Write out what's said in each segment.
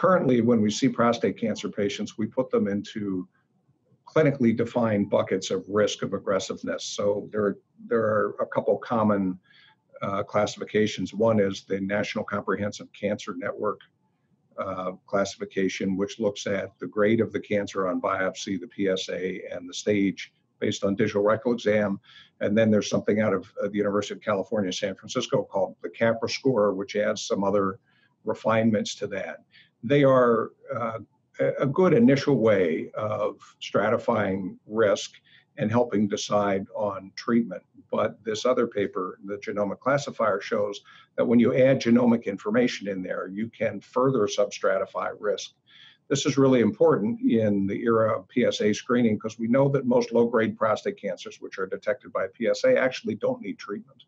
currently, when we see prostate cancer patients, we put them into clinically defined buckets of risk of aggressiveness. So there, there are a couple common uh, classifications. One is the National Comprehensive Cancer Network uh, classification, which looks at the grade of the cancer on biopsy, the PSA, and the stage based on digital rectal exam. And then there's something out of uh, the University of California, San Francisco called the CAPRA score, which adds some other refinements to that. They are uh, a good initial way of stratifying risk and helping decide on treatment. But this other paper, the genomic classifier, shows that when you add genomic information in there, you can further substratify risk. This is really important in the era of PSA screening because we know that most low grade prostate cancers, which are detected by PSA, actually don't need treatment.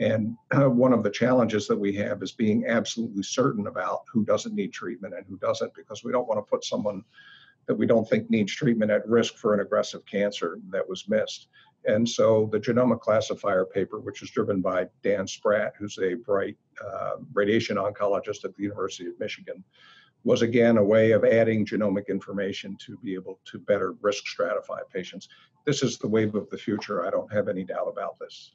And one of the challenges that we have is being absolutely certain about who doesn't need treatment and who doesn't, because we don't want to put someone that we don't think needs treatment at risk for an aggressive cancer that was missed. And so the genomic classifier paper, which is driven by Dan Spratt, who's a bright uh, radiation oncologist at the University of Michigan, was again a way of adding genomic information to be able to better risk stratify patients. This is the wave of the future. I don't have any doubt about this.